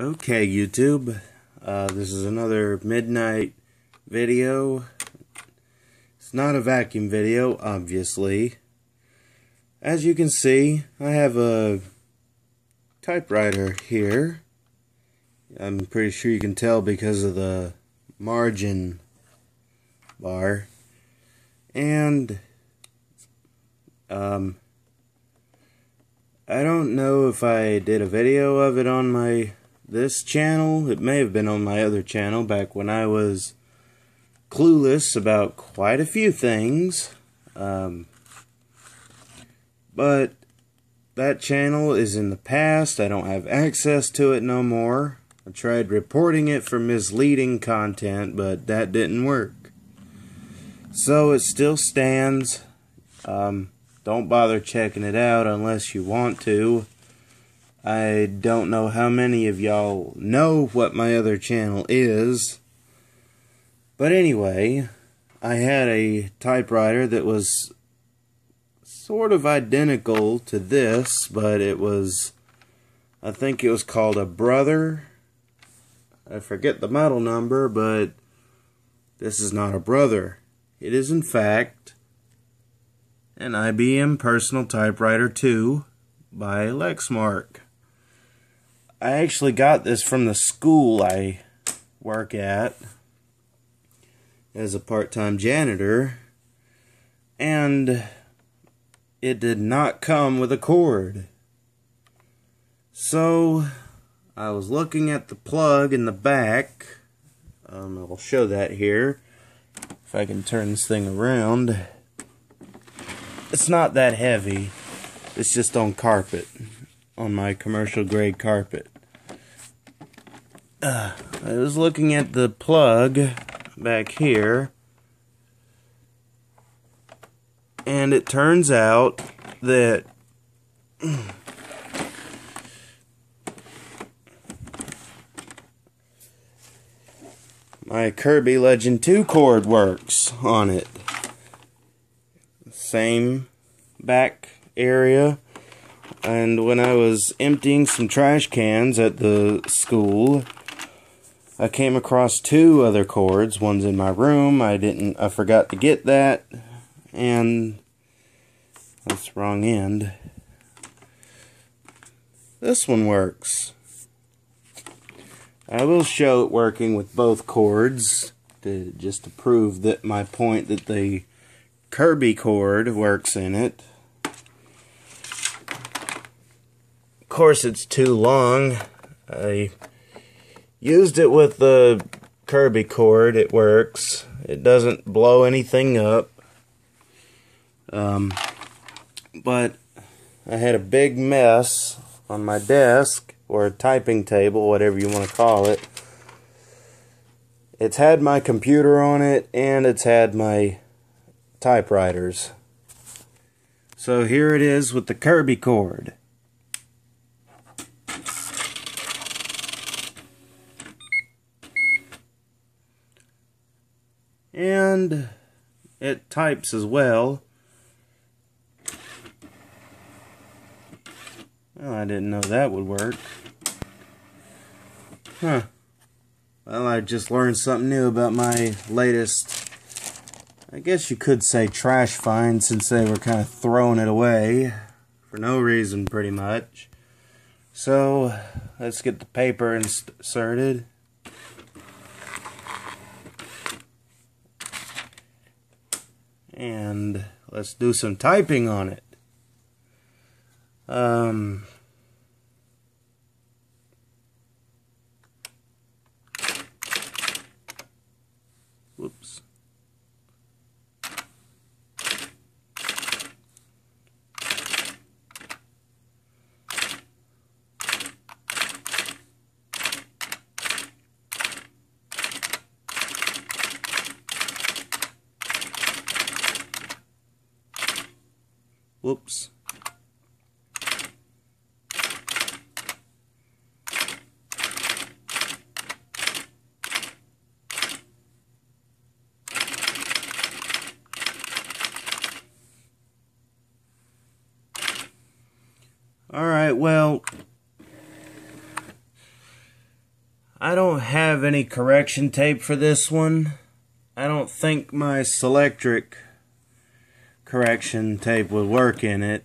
Okay, YouTube. Uh, this is another midnight video. It's not a vacuum video, obviously. As you can see, I have a typewriter here. I'm pretty sure you can tell because of the margin bar. And, um, I don't know if I did a video of it on my this channel. It may have been on my other channel back when I was clueless about quite a few things. Um, but that channel is in the past. I don't have access to it no more. I tried reporting it for misleading content, but that didn't work. So it still stands. Um, don't bother checking it out unless you want to. I don't know how many of y'all know what my other channel is. But anyway, I had a typewriter that was sort of identical to this, but it was, I think it was called a Brother. I forget the model number, but this is not a Brother. It is, in fact, an IBM Personal Typewriter 2 by Lexmark. I actually got this from the school I work at as a part-time janitor and it did not come with a cord. So I was looking at the plug in the back. Um, I'll show that here if I can turn this thing around. It's not that heavy. It's just on carpet on my commercial grade carpet. Uh, I was looking at the plug back here, and it turns out that my Kirby Legend 2 cord works on it. Same back area and when I was emptying some trash cans at the school, I came across two other cords. One's in my room. I didn't, I forgot to get that. And that's wrong end. This one works. I will show it working with both cords to just to prove that my point that the Kirby cord works in it. Course, it's too long. I used it with the Kirby cord. It works. It doesn't blow anything up. Um, but I had a big mess on my desk or typing table, whatever you want to call it. It's had my computer on it and it's had my typewriters. So here it is with the Kirby cord. And it types as well. Well, I didn't know that would work. Huh. Well, I just learned something new about my latest, I guess you could say trash find since they were kind of throwing it away for no reason pretty much. So, let's get the paper inserted. And let's do some typing on it. Um, whoops. Whoops. All right, well, I don't have any correction tape for this one. I don't think my Selectric correction tape would work in it.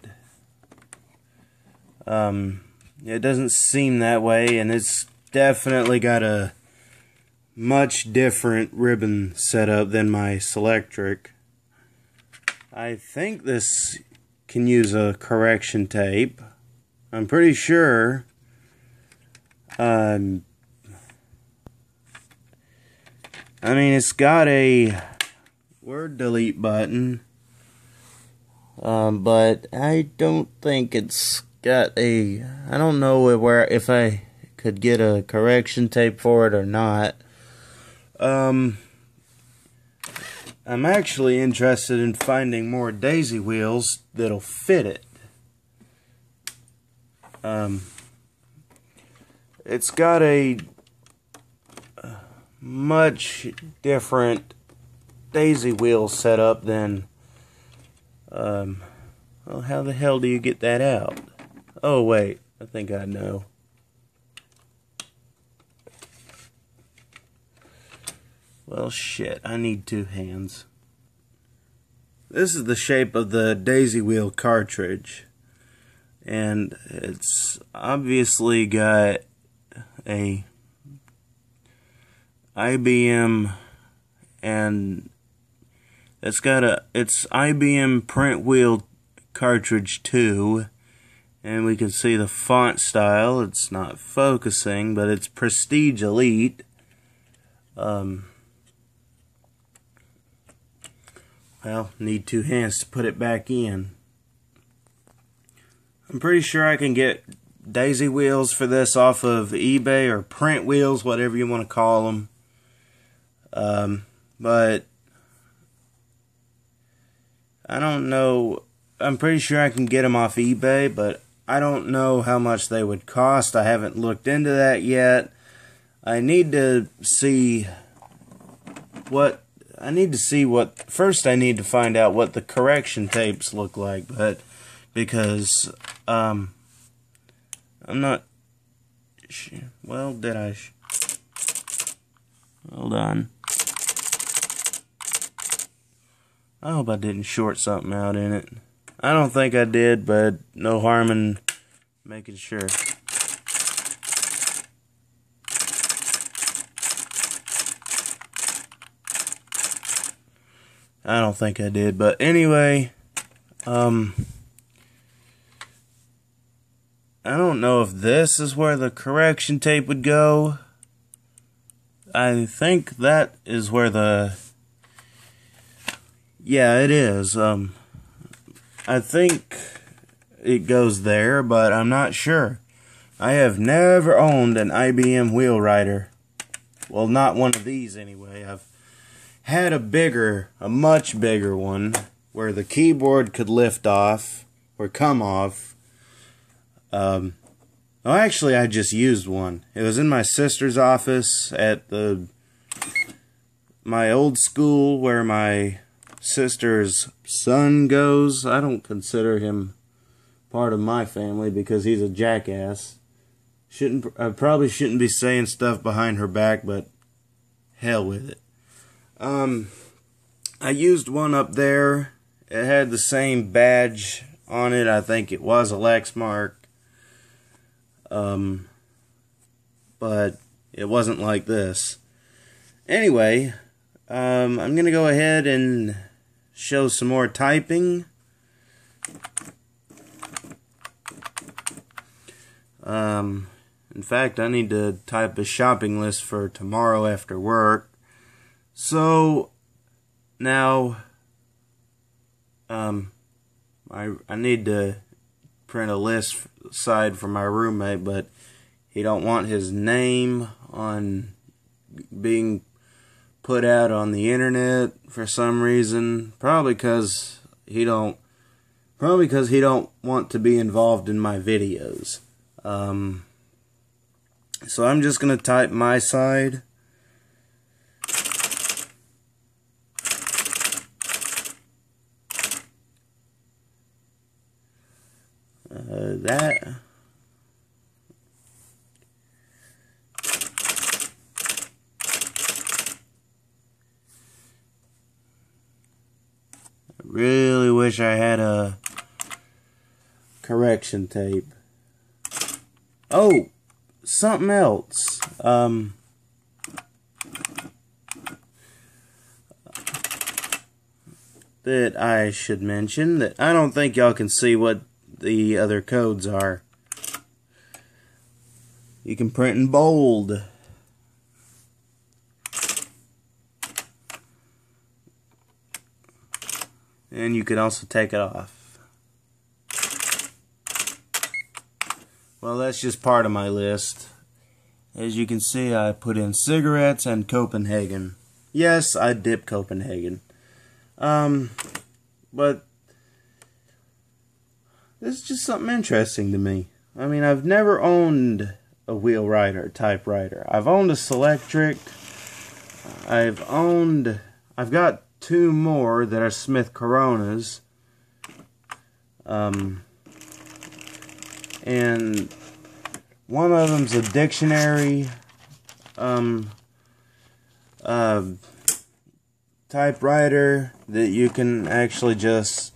Um, it doesn't seem that way, and it's definitely got a much different ribbon setup than my Selectric. I think this can use a correction tape. I'm pretty sure. Um, I mean, it's got a word delete button, um, but I don't think it's got a. I don't know where if I could get a correction tape for it or not. Um, I'm actually interested in finding more daisy wheels that'll fit it. Um, it's got a much different daisy wheel setup than um well how the hell do you get that out? Oh wait. I think i know. Well shit. I need two hands. This is the shape of the daisy wheel cartridge. And it's obviously got a IBM and it's got a it's IBM print wheel cartridge 2 and we can see the font style. It's not focusing but it's prestige elite. Um, well need two hands to put it back in. I'm pretty sure I can get daisy wheels for this off of eBay or print wheels whatever you want to call them um, but I don't know. I'm pretty sure I can get them off eBay, but I don't know how much they would cost. I haven't looked into that yet. I need to see what I need to see what first I need to find out what the correction tapes look like, but because um I'm not well, did I Hold on. I hope I didn't short something out in it. I don't think I did, but no harm in making sure. I don't think I did, but anyway, um, I don't know if this is where the correction tape would go. I think that is where the yeah, it is. Um, I think it goes there, but I'm not sure. I have never owned an IBM Wheelwriter. Well, not one of these anyway. I've had a bigger, a much bigger one, where the keyboard could lift off or come off. Um, well, actually, I just used one. It was in my sister's office at the my old school where my sister's son goes. I don't consider him part of my family because he's a jackass. Shouldn't I probably shouldn't be saying stuff behind her back, but hell with it. Um, I used one up there. It had the same badge on it. I think it was a Lexmark. Um, but it wasn't like this. Anyway, um, I'm going to go ahead and show some more typing. Um, in fact, I need to type a shopping list for tomorrow after work. So, now, um, I, I need to print a list side for my roommate, but he don't want his name on being put out on the internet for some reason. Probably because he don't. Probably because he don't want to be involved in my videos. Um, so I'm just gonna type my side. Uh, that wish I had a correction tape. Oh, something else. Um, that I should mention that I don't think y'all can see what the other codes are. You can print in bold. And you can also take it off. Well, that's just part of my list. As you can see, I put in cigarettes and Copenhagen. Yes, I dip Copenhagen. Um, but this is just something interesting to me. I mean, I've never owned a wheelwriter typewriter. I've owned a Selectric. I've owned. I've got two more that are Smith Coronas. Um, and one of them's a dictionary. Um, uh, typewriter that you can actually just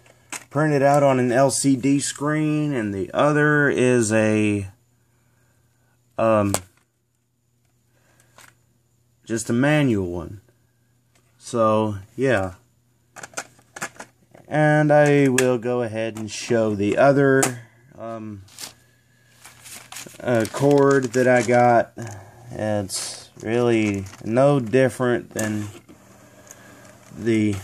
print it out on an LCD screen, and the other is a um, just a manual one. So, yeah. And I will go ahead and show the other um, uh, cord that I got. It's really no different than the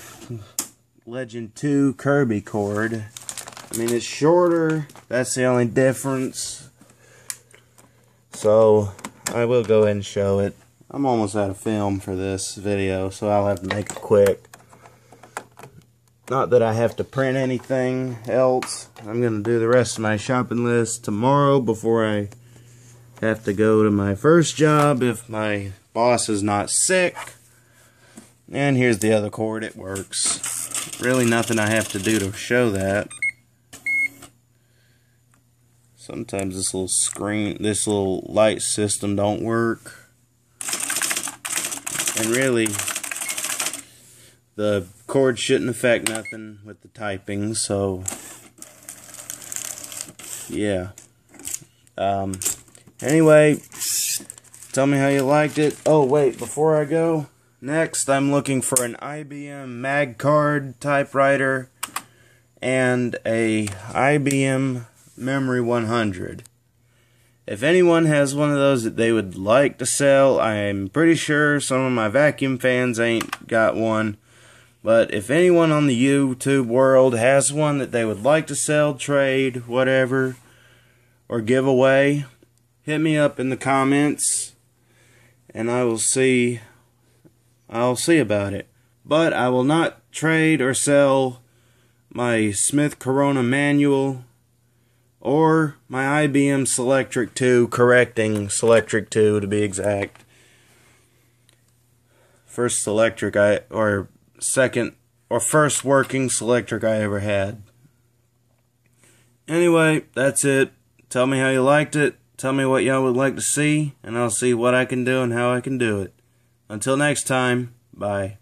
Legend 2 Kirby cord. I mean, it's shorter. That's the only difference. So, I will go ahead and show it. I'm almost out of film for this video, so I'll have to make it quick. Not that I have to print anything else. I'm going to do the rest of my shopping list tomorrow before I have to go to my first job if my boss is not sick. And here's the other cord, it works. Really nothing I have to do to show that. Sometimes this little screen, this little light system don't work. And really, the cord shouldn't affect nothing with the typing, so yeah. Um, anyway, tell me how you liked it. Oh, wait, before I go, Next, I'm looking for an IBM MagCard typewriter and a IBM Memory 100. If anyone has one of those that they would like to sell, I'm pretty sure some of my vacuum fans ain't got one. But if anyone on the YouTube world has one that they would like to sell, trade, whatever, or give away, hit me up in the comments and I will see I'll see about it. But I will not trade or sell my Smith Corona manual or my IBM Selectric 2, correcting Selectric 2 to be exact. First Selectric I or second or first working Selectric I ever had. Anyway, that's it. Tell me how you liked it. Tell me what y'all would like to see, and I'll see what I can do and how I can do it. Until next time, bye.